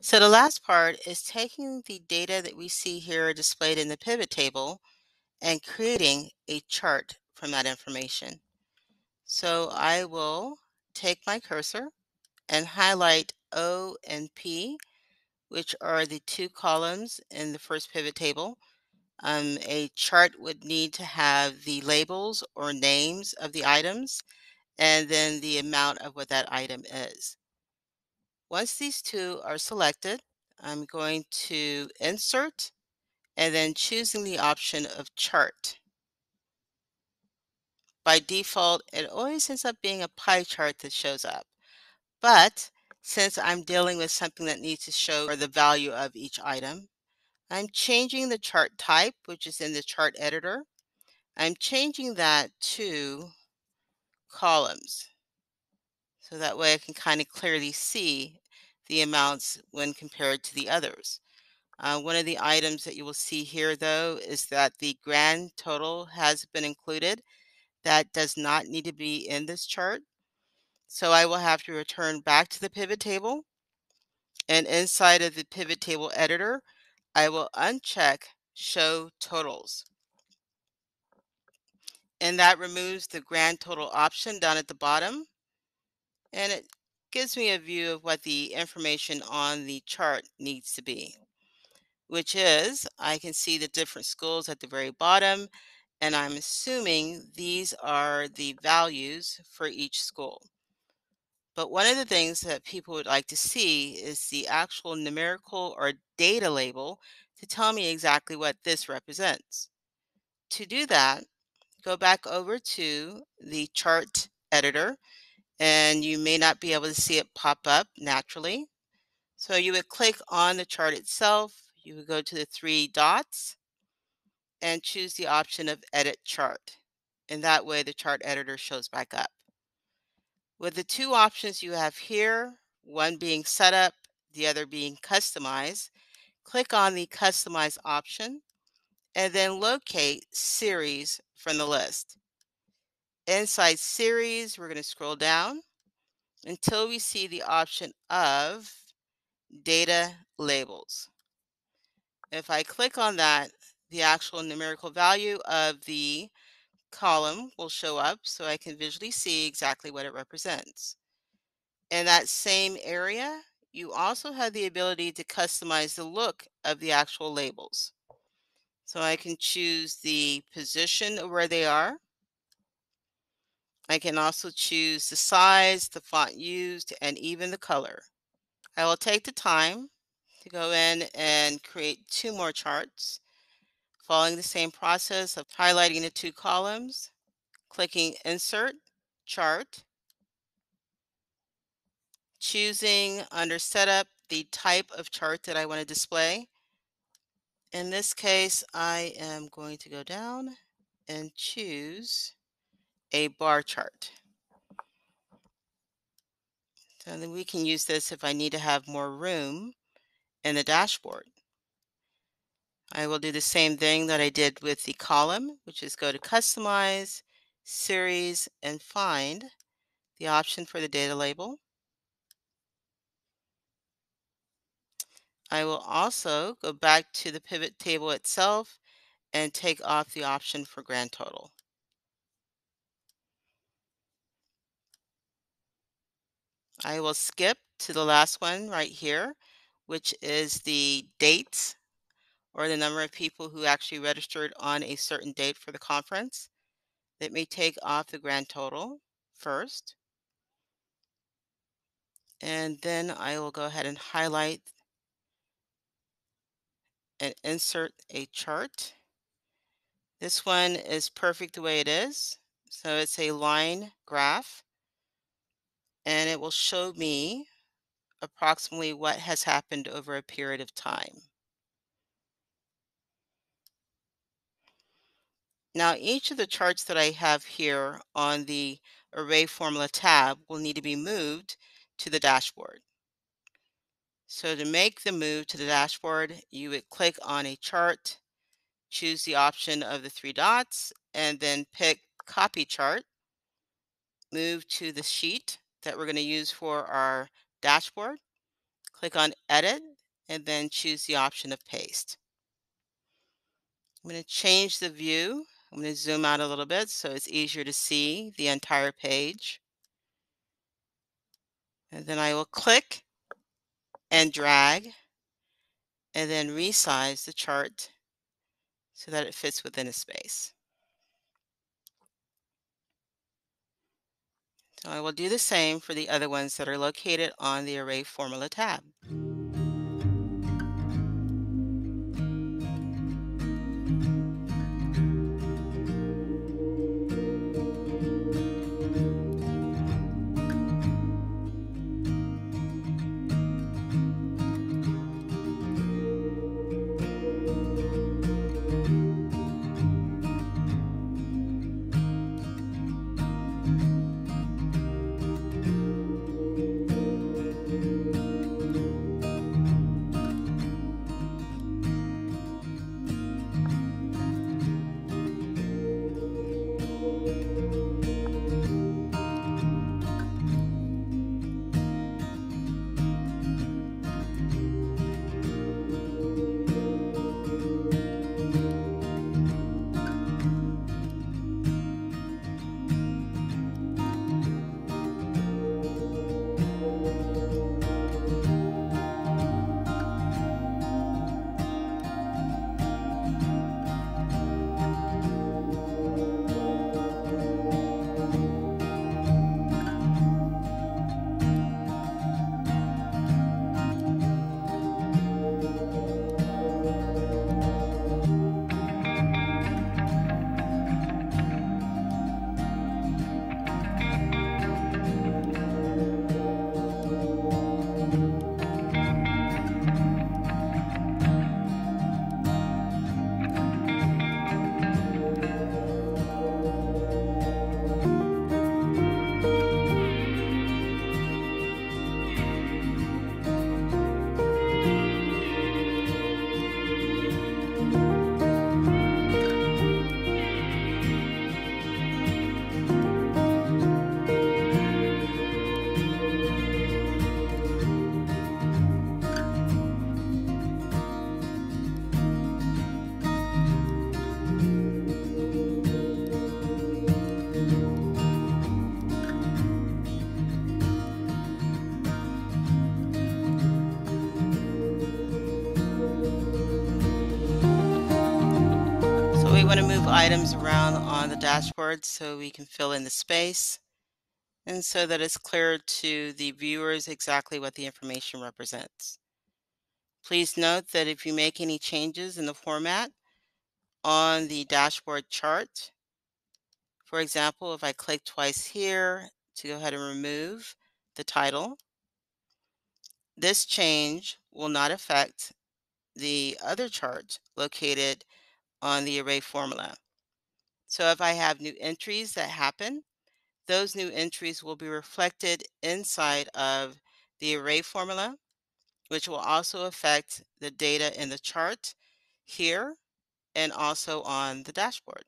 So the last part is taking the data that we see here displayed in the pivot table and creating a chart from that information. So I will take my cursor and highlight O and P, which are the two columns in the first pivot table. Um, a chart would need to have the labels or names of the items and then the amount of what that item is. Once these two are selected, I'm going to insert and then choosing the option of chart. By default, it always ends up being a pie chart that shows up. But since I'm dealing with something that needs to show the value of each item, I'm changing the chart type, which is in the chart editor. I'm changing that to columns. So that way I can kind of clearly see the amounts when compared to the others. Uh, one of the items that you will see here though is that the grand total has been included. That does not need to be in this chart. So I will have to return back to the pivot table and inside of the pivot table editor, I will uncheck show totals. And that removes the grand total option down at the bottom and it gives me a view of what the information on the chart needs to be, which is I can see the different schools at the very bottom, and I'm assuming these are the values for each school. But one of the things that people would like to see is the actual numerical or data label to tell me exactly what this represents. To do that, go back over to the chart editor and you may not be able to see it pop up naturally. So you would click on the chart itself, you would go to the three dots and choose the option of edit chart. And that way the chart editor shows back up. With the two options you have here, one being setup, the other being customize, click on the customize option and then locate series from the list. Inside series, we're going to scroll down until we see the option of data labels. If I click on that, the actual numerical value of the column will show up so I can visually see exactly what it represents. In that same area, you also have the ability to customize the look of the actual labels. So I can choose the position where they are. I can also choose the size, the font used, and even the color. I will take the time to go in and create two more charts, following the same process of highlighting the two columns, clicking Insert, Chart, choosing under Setup the type of chart that I want to display. In this case, I am going to go down and choose a bar chart. So then we can use this if I need to have more room in the dashboard. I will do the same thing that I did with the column, which is go to Customize, Series, and find the option for the data label. I will also go back to the pivot table itself and take off the option for grand total. I will skip to the last one right here, which is the dates or the number of people who actually registered on a certain date for the conference. Let me take off the grand total first. And then I will go ahead and highlight and insert a chart. This one is perfect the way it is. So it's a line graph and it will show me approximately what has happened over a period of time. Now each of the charts that I have here on the Array Formula tab will need to be moved to the dashboard. So to make the move to the dashboard, you would click on a chart, choose the option of the three dots, and then pick Copy Chart, move to the sheet that we're going to use for our dashboard, click on Edit, mm. and then choose the option of paste. I'm going to change the view. I'm going to zoom out a little bit so it's easier to see the entire page. And then I will click and drag and then resize the chart so that it fits within a space. So I will do the same for the other ones that are located on the Array Formula tab. We want to move items around on the dashboard so we can fill in the space and so that it's clear to the viewers exactly what the information represents. Please note that if you make any changes in the format on the dashboard chart, for example, if I click twice here to go ahead and remove the title, this change will not affect the other chart located on the array formula. So if I have new entries that happen, those new entries will be reflected inside of the array formula, which will also affect the data in the chart here and also on the dashboard.